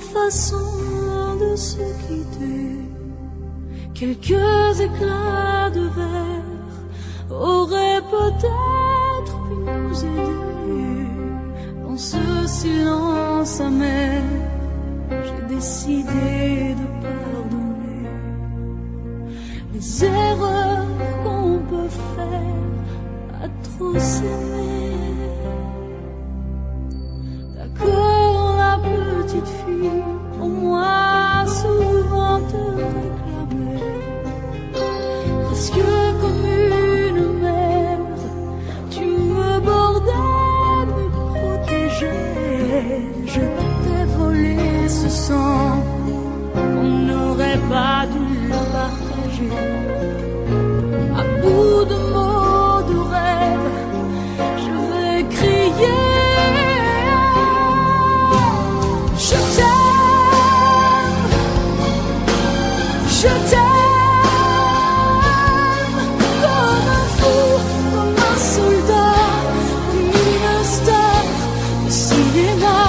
façon de se quitter. Quelques éclats de verre auraient peut-être pu nous aider. Dans ce silence amer, j'ai décidé de pardonner les erreurs qu'on peut faire à trop s'aimer. Sang qu'on n'aurait pas dû partager. À bout de mots, de rêves, je vais crier. Je t'aime, je t'aime comme un soldat, comme une star de cinéma.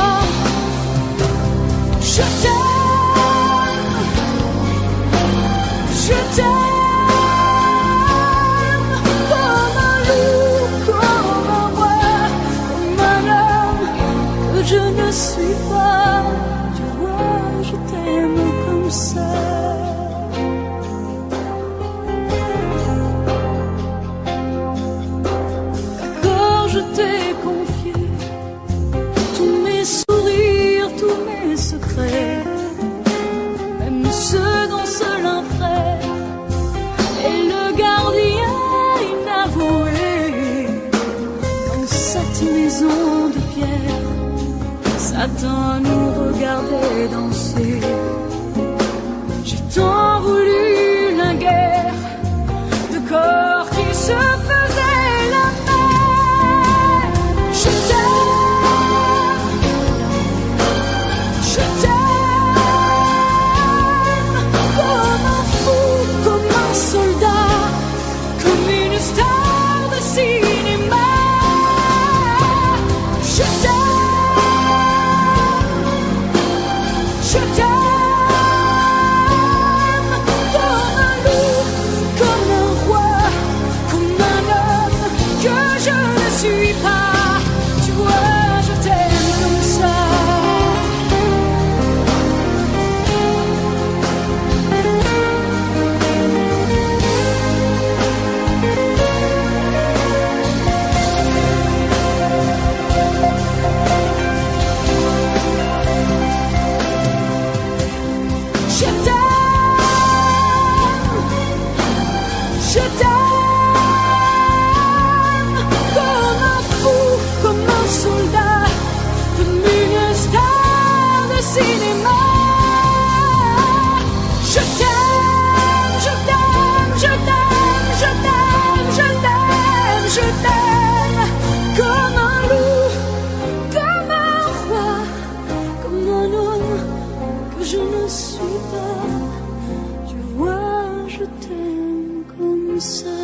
Maison de pierre, Satan nous regardait danser. Shipped so